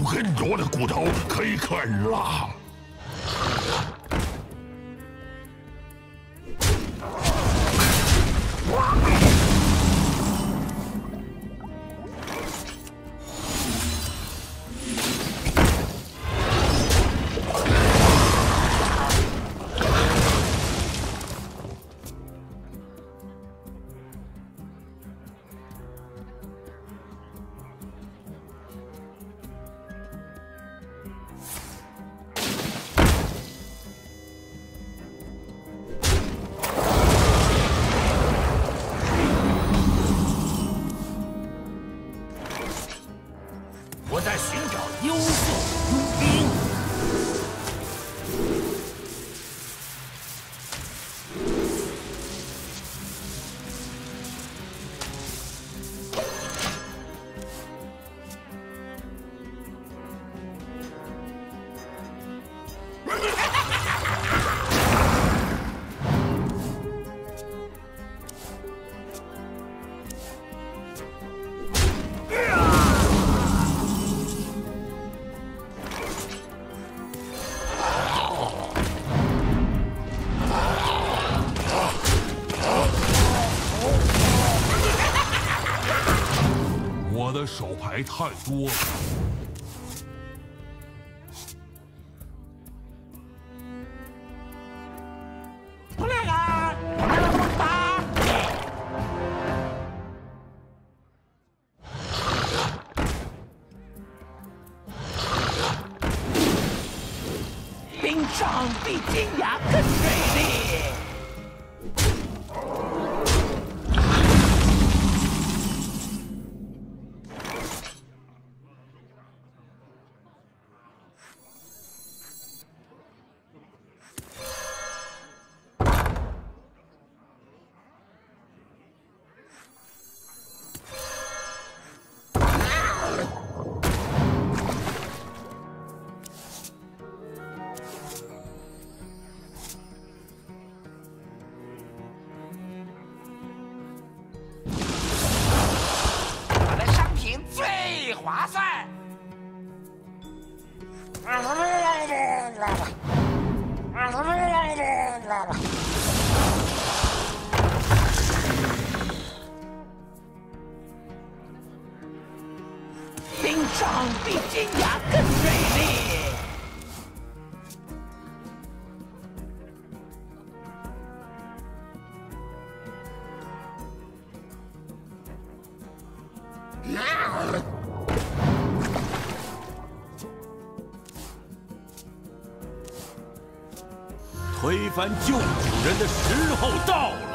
有很多的骨头可以啃了。我的手牌太多了。上臂金牙更锐利。推翻旧主人的时候到了。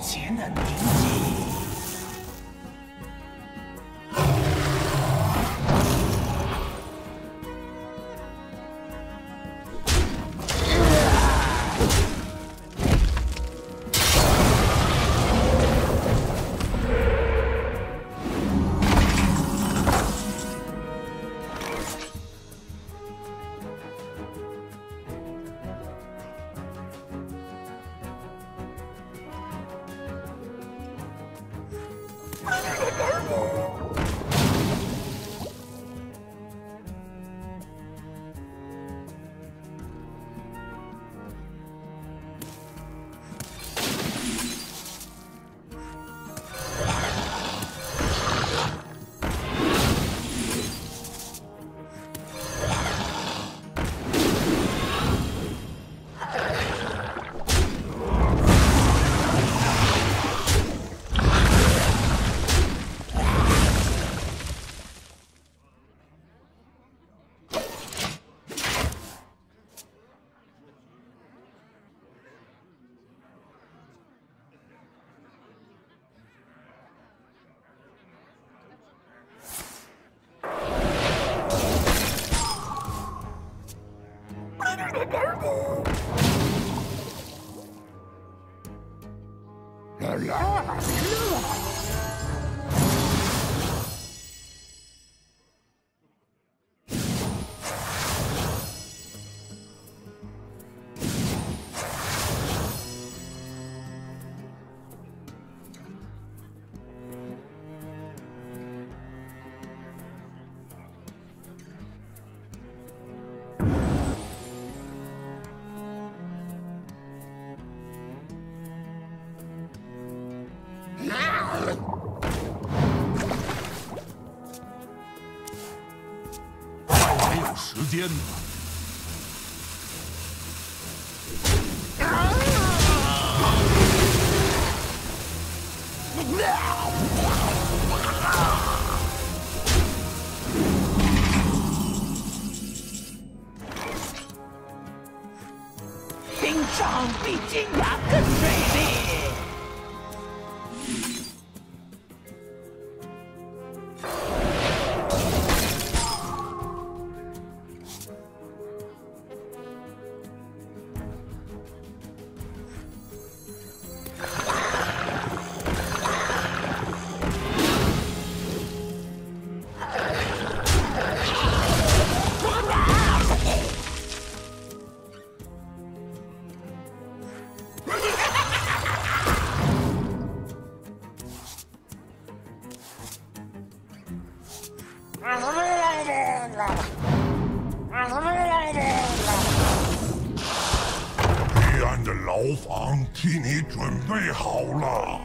前的您有好了。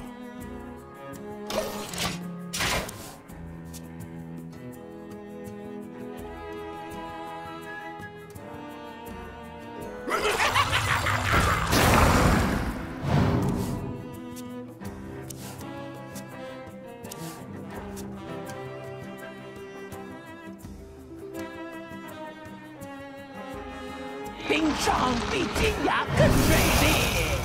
冰杖比金牙更锐利。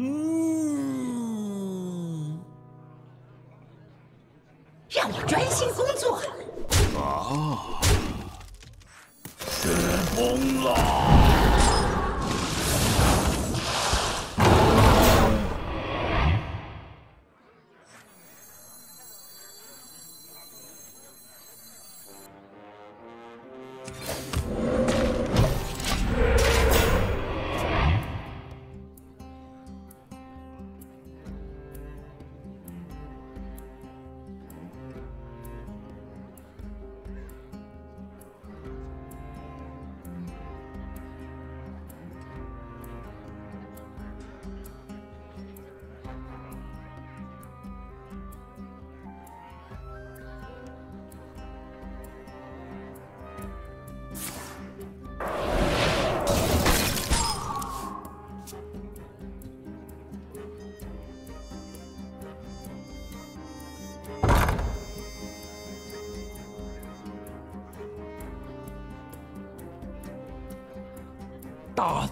嗯，让我专心工作。疯了！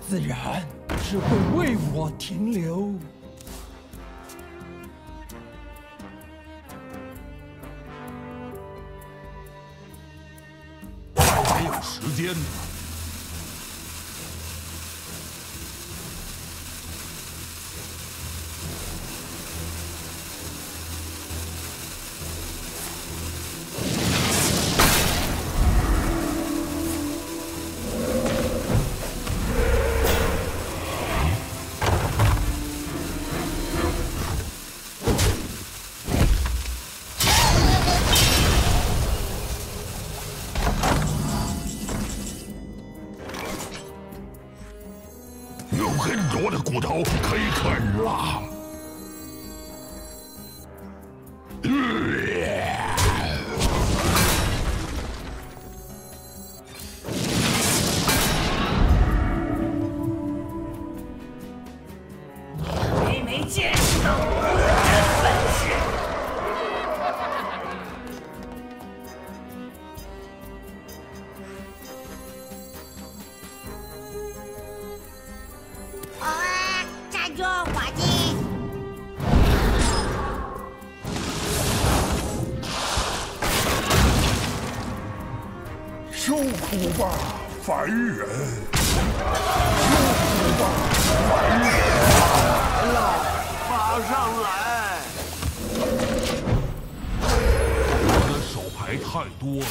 自然只会为我停留。还有时间很多的骨头可以啃了。苦吧，凡人！受苦吧，凡人！来了马上来！我的手牌太多了。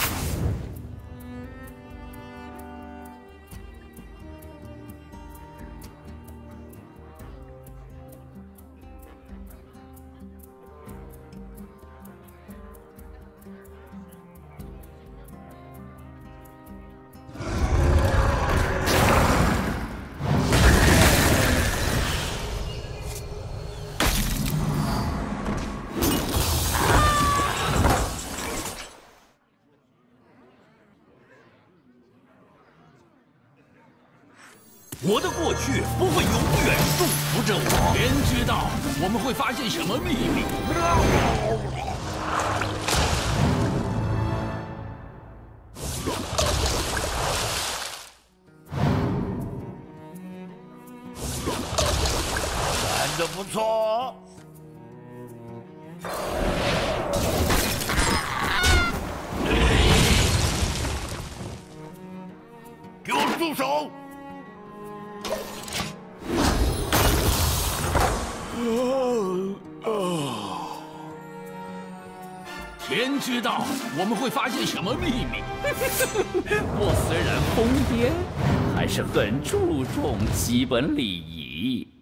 我的过去不会永远束缚着我。天知道我们会发现什么秘密。干得不错。给我住手！天知道我们会发现什么秘密。我虽然疯癫，还是很注重基本礼仪。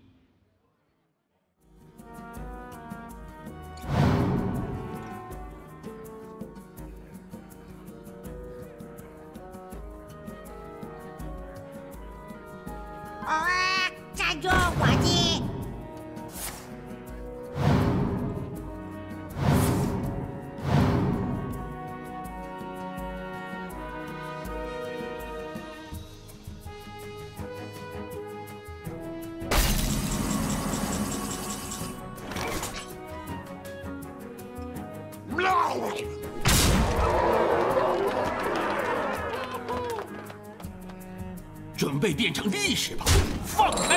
成历史吧！放开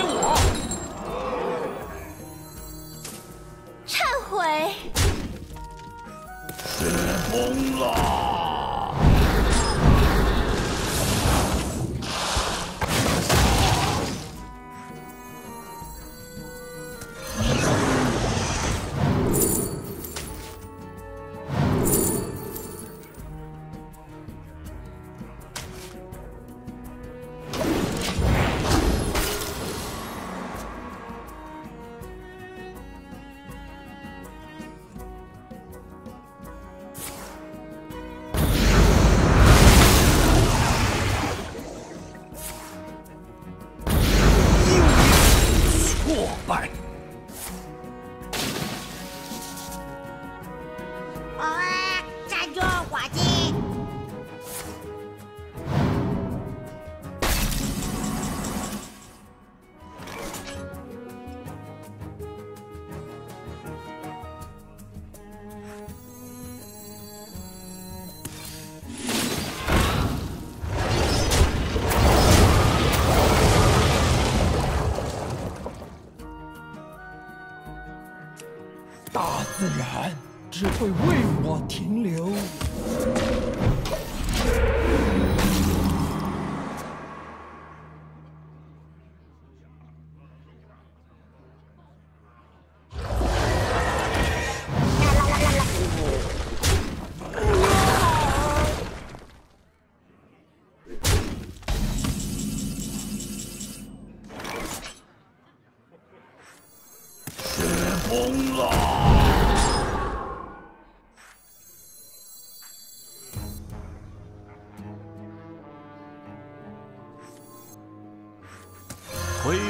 只会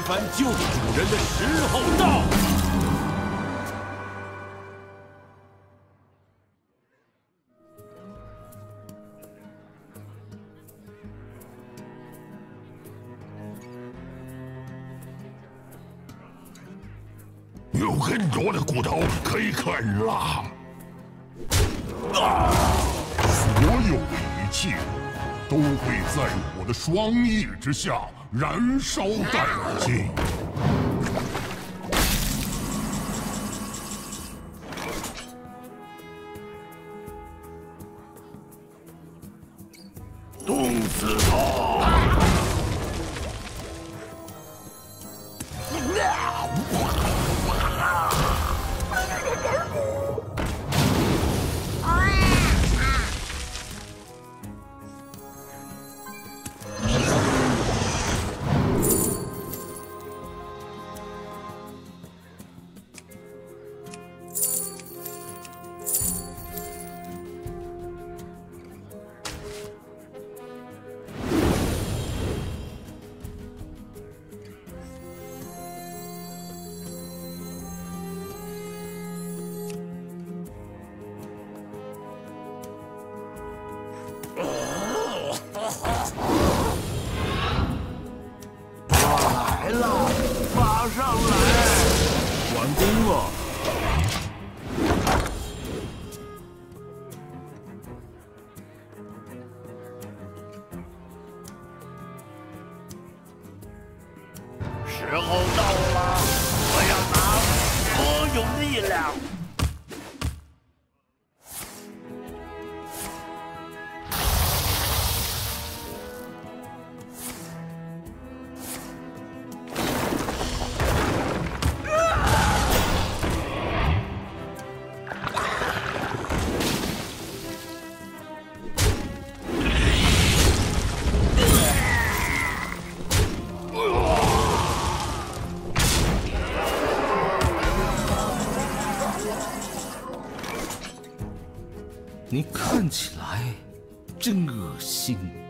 推翻旧主人的时候到。有很多的骨头可以啃了。所有的一切都会在我的双翼之下燃烧殆尽。你看起来真恶心。